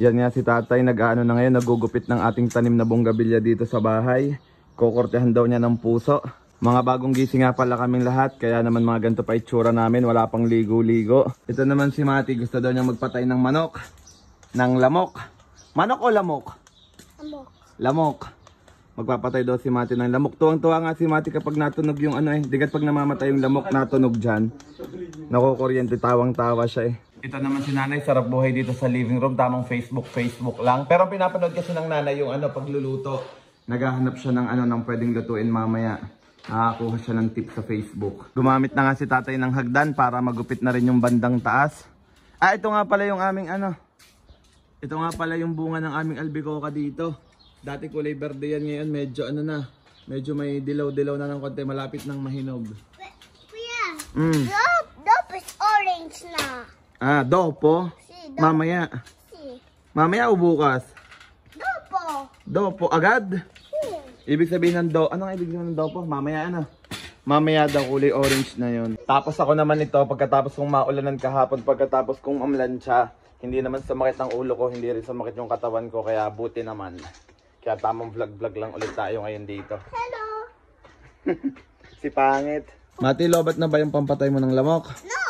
Yan nga si tatay nag-ano na ngayon, nagugupit ng ating tanim na bonggabilya dito sa bahay. Kukortehan daw niya ng puso. Mga bagong gising nga pala kaming lahat, kaya naman mga ganito pa itsura namin, wala pang ligo-ligo. Ito naman si Mati, gusto daw niya magpatay ng manok, ng lamok. Manok o lamok? Amok. Lamok. Magpapatay daw si Mati ng lamok. Tuwang-tuwa nga si Mati kapag natunog yung ano eh. Digat pag namamatay yung lamok natunog dyan. Nakukuryente, tawang-tawa siya eh. Ito naman si nanay, sarap buhay dito sa living room. Tamang Facebook, Facebook lang. Pero pinapanood kasi ng nanay yung ano, pagluluto. Naghahanap siya ng ano, ng pwedeng lutuin mamaya. Nakakuha siya ng tip sa Facebook. Gumamit na nga si tatay ng hagdan para magupit na rin yung bandang taas. Ah, ito nga pala yung aming ano. Ito nga pala yung bunga ng aming albicocca dito. Dati kulay berde yan ngayon, medyo ano na. Medyo may dilaw-dilaw na ng konti, malapit ng mahinog. Kuya, Mm. dop, dop is orange na. Ah, dopo. Si, dop, Mamaya. si. Mamaya o bukas? Dopo. Dopo agad? Si. Ibig sabihin ng do, ano nga ibig sabihin ng dopo? Mamaya ano? Mamaya daw kulay orange na yon. Tapos ako naman ito, pagkatapos kong maulanan kahapon, pagkatapos kong amlansya, hindi naman sumakit ang ulo ko, hindi rin sumakit yung katawan ko, kaya buti naman. Kaya tamang vlog-vlog lang ulit tayo ngayon dito. Hello. Si Pangit. Mati, lobat na ba yung pampatay mo ng lamok? No,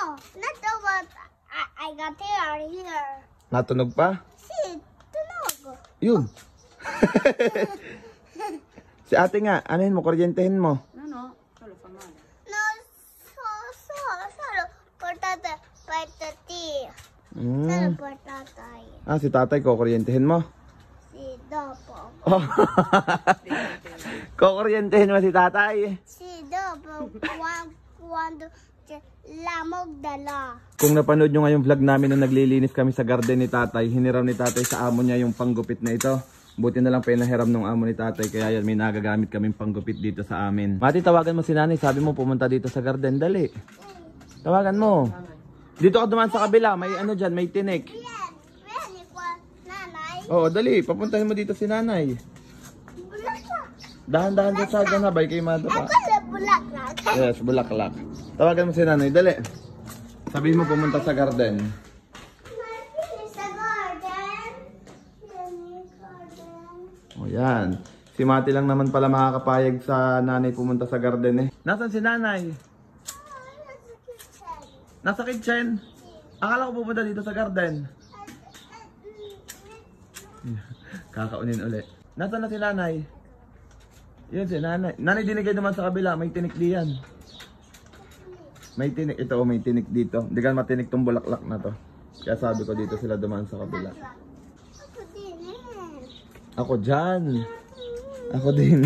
I, got here, here. Natunog pa? Si, tunog. Yun. si ate nga, anuhin mo, kuryentehin mo. No, so, so, solo, portata, patati. Mm. Solo, portatay. Ah, si tatay, kukuryentehin mo. Si, dopo. Oh. kukuryentehin mo si tatay. Si, dopo, one, one, lamog dala. Kung napanood nyo nga yung vlog namin nung naglilinis kami sa garden ni tatay, hiniram ni tatay sa amo niya yung panggupit na ito. Buti na lang pinahiram ng amo ni tatay, kaya yan may nagagamit kaming panggupit dito sa amin. Mati, tawagan mo si nanay, sabi mo pumunta dito sa garden, dali. Tawagan mo. Dito ka duman sa kabila, may ano dyan, may tinik. Oo, dali, papuntahin mo dito si nanay. Dahan-dahan dyan sa ganabay kay Mado pa. Ako na bulak na. Yes, bulaklak. Tawagan mo si nanay, dali. Sabihin mo pumunta sa garden. Sa garden. Yan. O yan. Si Mati lang naman pala makakapayag sa nanay pumunta sa garden eh. Nasaan si nanay? Nasa kitchen. Akala ko pupunta dito sa garden. Kakaunin uli. Nasaan na si nanay? Yun si nanay. Nanay dinigay naman sa kabila. May tinik diyan. May tinik. Ito oh, may tinik dito. Hindi ka matinik tong bulaklak na to. Kaya sabi ko dito sila dumaan sa kabila. Ako din eh. Ako dyan. Ako din.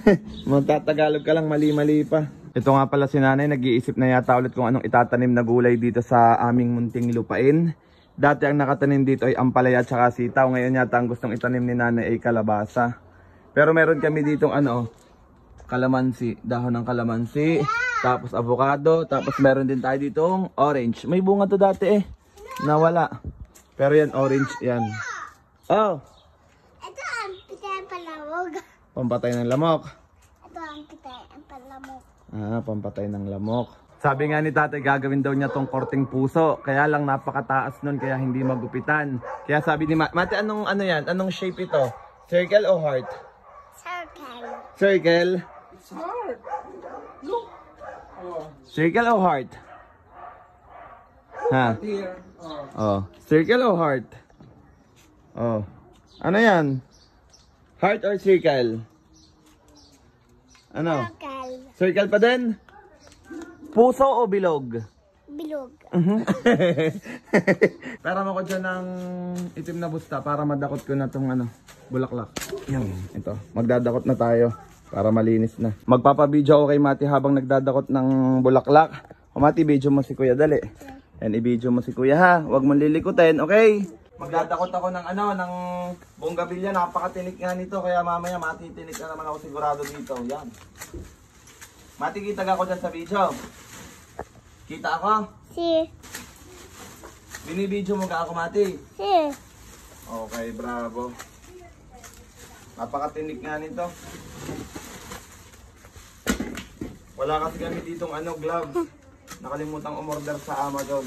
Magtatagalog ka lang, mali-mali pa. Ito nga pala si nanay, nag-iisip na yata ulit kung anong itatanim na gulay dito sa aming munting lupain. Dati ang nakatanim dito ay ampalaya at saka sitaw. Ngayon yata ang gustong itanim ni nanay ay kalabasa. Pero meron kami ditong ano, kalamansi, dahon ng kalamansi, tapos avocado, tapos meron din tayo ditong orange. May bunga to dati eh, nawala. Pero yan, orange yan. Oh, Ito ang pitay palamog. pampatay ng lamok. Ito ang pitay ang palamog. Ah, pampatay ng lamok. Sabi nga ni tatay, gagawin daw niya tong korting puso. Kaya lang napakataas nun, kaya hindi magupitan. Kaya sabi ni Ma Mate, anong ano yan? Anong shape ito? Circle o heart? Circle. Circle? Circle o heart? Ha? Oh. Circle o heart? Oh. Ano yan? Heart or circle? Ano? Circle. Circle pa din? Puso o bilog? Bilog. Pera mo ko dyan ng itim na busta para madakot ko na tong ano, bulaklak. Yan, ito. Magdadakot na tayo para malinis na. Magpapabidyo ako kay Mati habang nagdadakot ng bulaklak. O Mati, video mo si Kuya, dali. Yan, i-video mo si Kuya ha. Huwag mong lilikutin, okay? Magdadakot ako ng ano, ng bonggabilya. Napakatinik nga nito, kaya mamaya matitinik na naman ako sigurado dito. Yan. Mati, kita ka ako dyan sa video. Kita ako? Si. Binibidyo mo ka ako, Mati. Si. Okay, bravo. Napakatinik nga nito. Wala kasi kami ditong ano, gloves. Nakalimutang umorder sa Amazon.